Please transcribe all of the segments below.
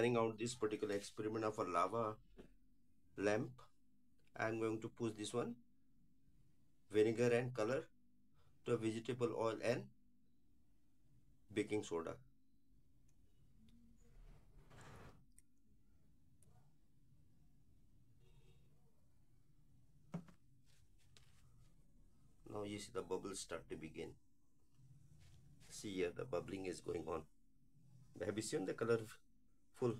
carrying out this particular experiment of a lava lamp. I'm going to push this one vinegar and color to vegetable oil and baking soda. Now you see the bubbles start to begin. See here the bubbling is going on. Have you seen the color full.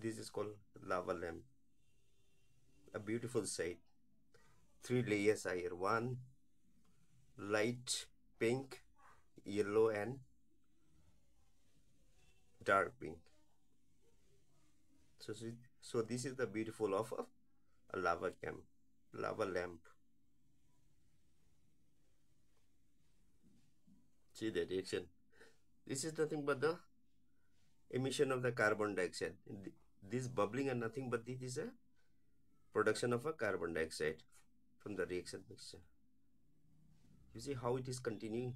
This is called lava lamp a beautiful sight three layers are here. One light pink yellow and dark pink. So so this is the beautiful of a, lava camp lava lamp see the reaction this is nothing but the emission of the carbon dioxide. This bubbling and nothing but this is a production of a carbon dioxide from the reaction mixture. You see how it is continuing?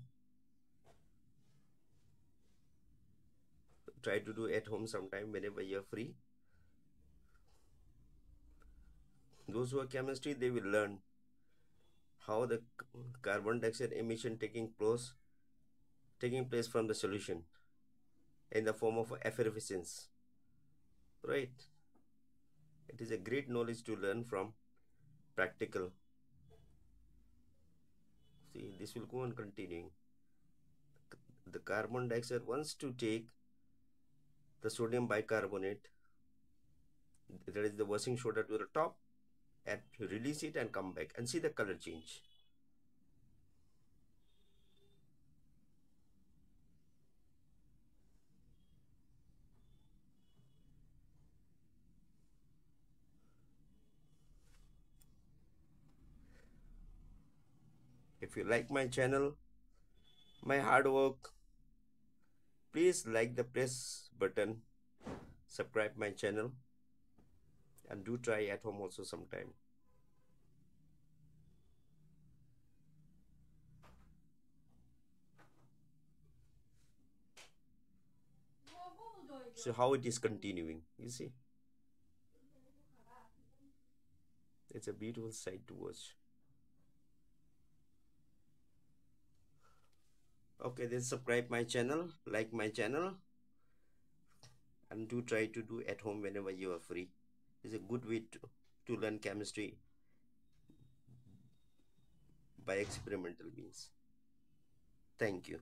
Try to do at home sometime whenever you are free. Those who are chemistry they will learn how the carbon dioxide emission taking place taking place from the solution in the form of effervescence. Right? It is a great knowledge to learn from practical. See this will go on continuing. The carbon dioxide wants to take the sodium bicarbonate. That is the washing soda to the top and release it and come back and see the color change if you like my channel my hard work please like the press button subscribe my channel and do try at home also sometime. So how it is continuing you see? It's a beautiful sight to watch okay then subscribe my channel like my channel and do try to do at home whenever you are free. It's a good way to, to learn chemistry by experimental means. Thank you